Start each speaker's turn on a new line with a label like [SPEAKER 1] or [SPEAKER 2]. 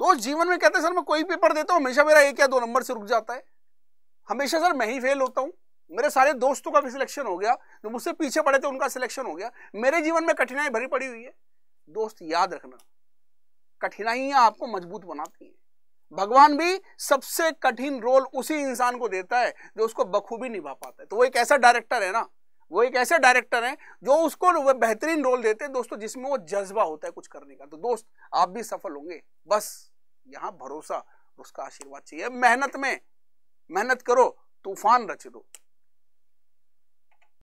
[SPEAKER 1] दोस्त जीवन में कहते हैं, सर, मैं कोई पेपर देता हूँ, हमेशा मेरा एक या दो नंबर से रुक जाता है। हमेशा, सर, मैं ही फेल होता हूँ। मेरे सारे दोस्तों का भी सिलेक्शन हो गया, जो मुझसे पीछे पड़े थे, उनका सिलेक्शन हो गया। मेरे जीवन में कठिनाई भरी पड़ी हुई है। दोस्त, याद रखना, कठिनाइयाँ आपको मज़बूत बनाती हैं। भगवान भी सबसे कठिन रोल उसी इंसान को देता है, जो उसको बखूबी निभा पाता है। तो वो एक ऐसा डायरेक्टर है ना वो एक ऐसे डायरेक्टर हैं जो उसको वह बेहतरीन रोल देते हैं दोस्तों, जिसमें वो जज्बा होता है कुछ करने का। तो दोस्त, आप भी सफल होंगे। बस, यहाँ भरोसा उसका आशीर्वाद चाहिए। मेहनत में, मेहनत करो, तूफ़ान रच दो।